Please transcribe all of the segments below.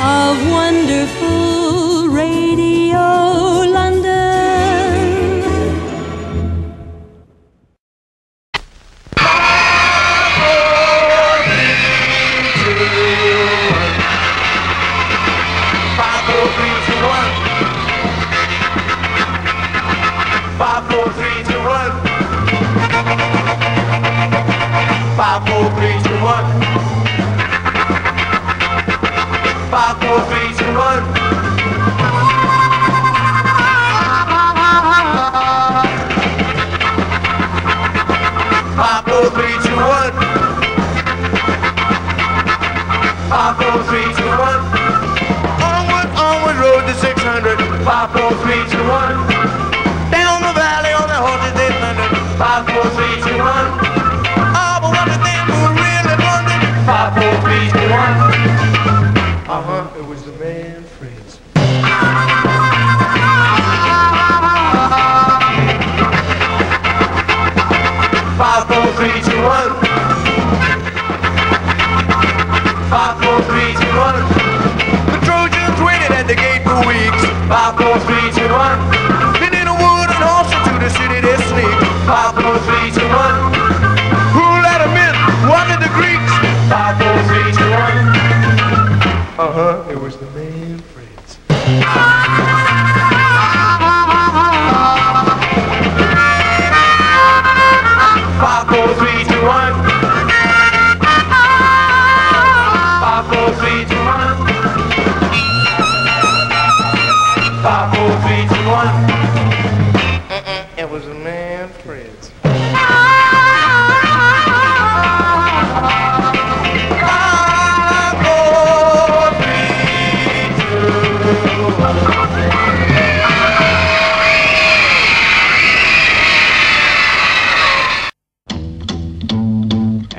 of wonderful Five, four, three, two, one. Five, four, three, two, one. Five, four, three, two, one. Onward, onward, road to 600. Five, four, three, two, one. Down the valley on the horses they thundered. Five, it was the man Fritz. Five, four, three, two, one. Five, four, three, two, one. The Trojans waited at the gate for weeks. Five, four, three, two, one. Been in a wood and also to the city they sneak. Five, four, three, two, one. Who let 'em in? One of the Greeks. The Manfreds.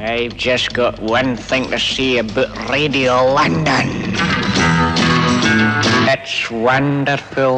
I've just got one thing to say about Radio London. It's wonderful.